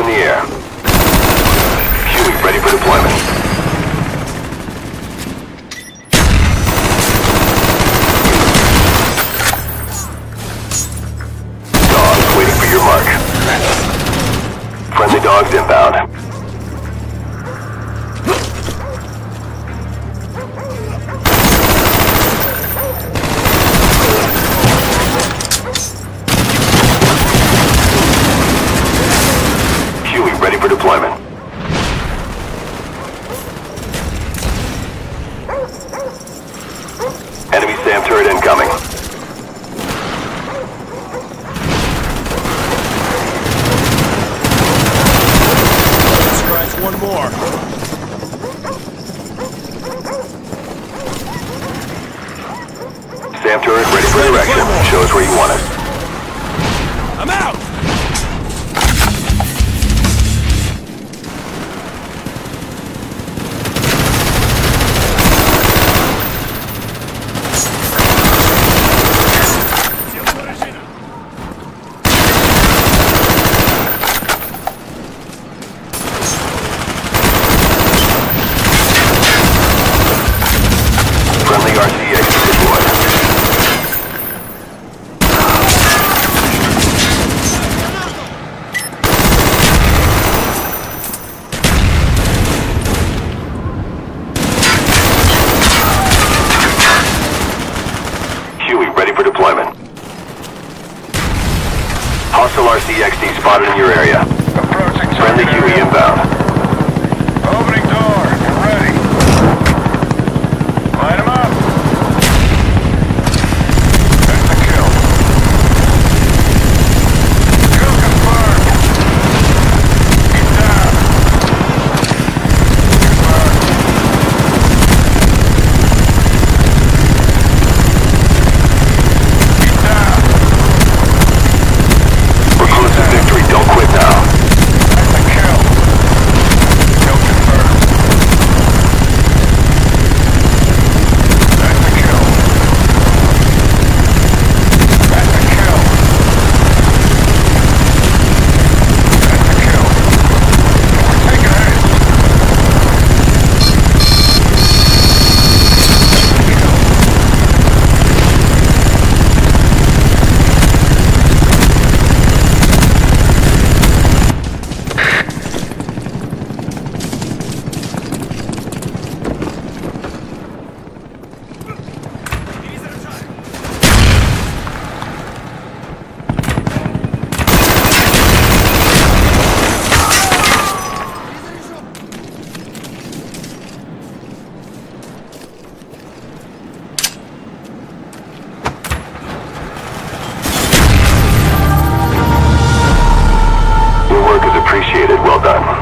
SR-71's in the air. Huey, ready for deployment. Dogs waiting for your mark. Friendly dogs inbound. Deployment. Enemy SAM turret incoming. Scratch one more. SAM turret ready for direction. Show us where you want it. I'm out! Friendly RCX deployed. Huey, ready for deployment. Hostile RCXD spotted in your area. Approaching Friendly area. inbound. Appreciated. Well done.